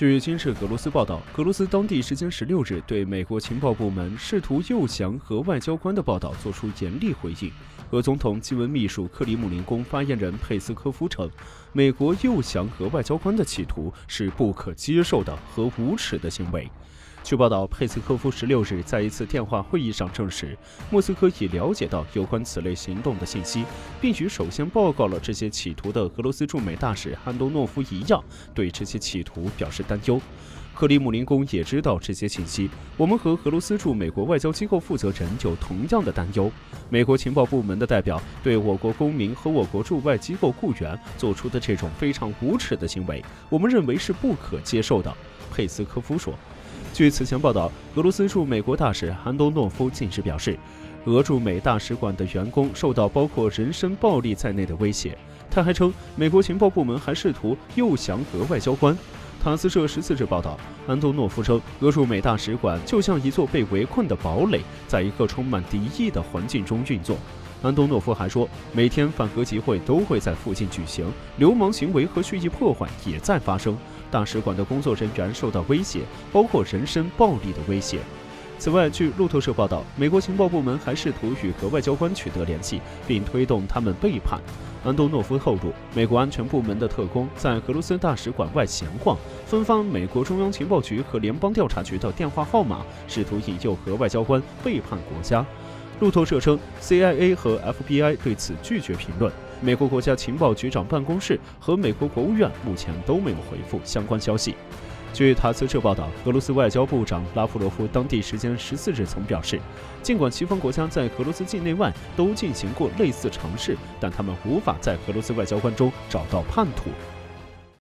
据今日俄罗斯报道，俄罗斯当地时间十六日对美国情报部门试图诱降和外交官的报道作出严厉回应。俄总统新闻秘书克里姆林宫发言人佩斯科夫称，美国诱降和外交官的企图是不可接受的和无耻的行为。据报道，佩斯科夫十六日在一次电话会议上证实，莫斯科已了解到有关此类行动的信息，并与首先报告了这些企图的俄罗斯驻美大使安东诺夫一样，对这些企图表示担忧。克里姆林宫也知道这些信息，我们和俄罗斯驻美国外交机构负责人有同样的担忧。美国情报部门的代表对我国公民和我国驻外机构雇员做出的这种非常无耻的行为，我们认为是不可接受的。佩斯科夫说。据此前报道，俄罗斯驻美国大使韩东诺夫近日表示，俄驻美大使馆的员工受到包括人身暴力在内的威胁。他还称，美国情报部门还试图诱降俄外交官。塔斯社十四日报道，安东诺夫称，俄驻美大使馆就像一座被围困的堡垒，在一个充满敌意的环境中运作。安东诺夫还说，每天反核集会都会在附近举行，流氓行为和蓄意破坏也在发生。大使馆的工作人员受到威胁，包括人身暴力的威胁。此外，据路透社报道，美国情报部门还试图与俄外交官取得联系，并推动他们背叛。安东诺夫透露，美国安全部门的特工在俄罗斯大使馆外闲逛，分发美国中央情报局和联邦调查局的电话号码，试图引诱核外交官背叛国家。路透社称，CIA 和 FBI 对此拒绝评论。美国国家情报局长办公室和美国国务院目前都没有回复相关消息。据塔斯社报道，俄罗斯外交部长拉夫罗夫当地时间十四日曾表示，尽管西方国家在俄罗斯境内外都进行过类似尝试，但他们无法在俄罗斯外交官中找到叛徒。